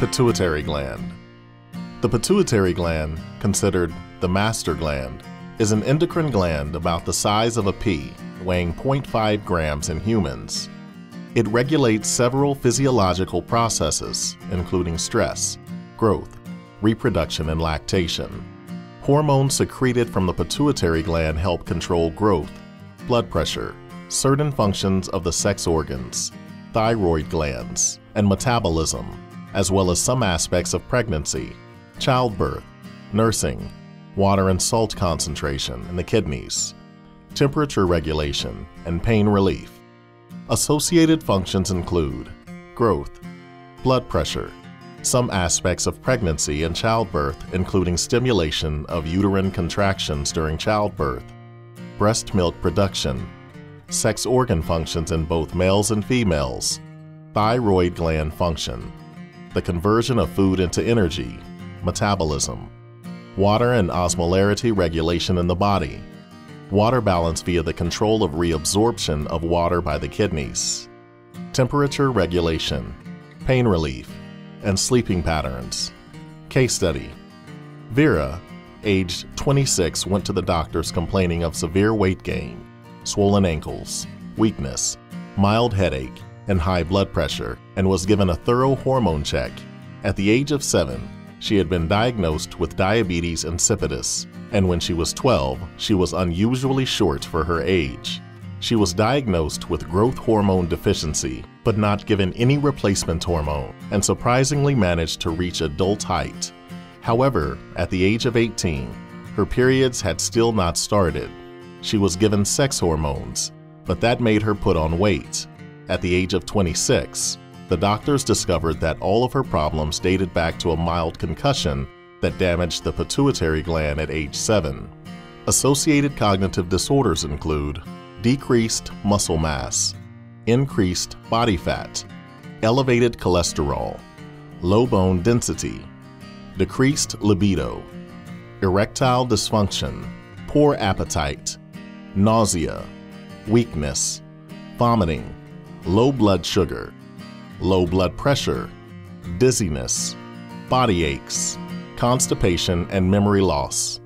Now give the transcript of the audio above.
Pituitary gland. The pituitary gland, considered the master gland, is an endocrine gland about the size of a pea, weighing 0.5 grams in humans. It regulates several physiological processes, including stress, growth, reproduction, and lactation. Hormones secreted from the pituitary gland help control growth, blood pressure, certain functions of the sex organs, thyroid glands, and metabolism, as well as some aspects of pregnancy, childbirth, nursing, water and salt concentration in the kidneys, temperature regulation, and pain relief. Associated functions include growth, blood pressure, some aspects of pregnancy and childbirth, including stimulation of uterine contractions during childbirth, breast milk production, sex organ functions in both males and females, thyroid gland function, the conversion of food into energy, metabolism, water and osmolarity regulation in the body, water balance via the control of reabsorption of water by the kidneys, temperature regulation, pain relief, and sleeping patterns. Case study Vera, aged 26, went to the doctors complaining of severe weight gain, swollen ankles, weakness, mild headache, and high blood pressure, and was given a thorough hormone check. At the age of 7, she had been diagnosed with diabetes insipidus, and when she was 12, she was unusually short for her age. She was diagnosed with growth hormone deficiency, but not given any replacement hormone, and surprisingly managed to reach adult height. However, at the age of 18, her periods had still not started. She was given sex hormones, but that made her put on weight. At the age of 26, the doctors discovered that all of her problems dated back to a mild concussion that damaged the pituitary gland at age 7. Associated cognitive disorders include decreased muscle mass, increased body fat, elevated cholesterol, low bone density, decreased libido, erectile dysfunction, poor appetite, nausea, weakness, vomiting, low blood sugar, low blood pressure, dizziness, body aches, constipation, and memory loss.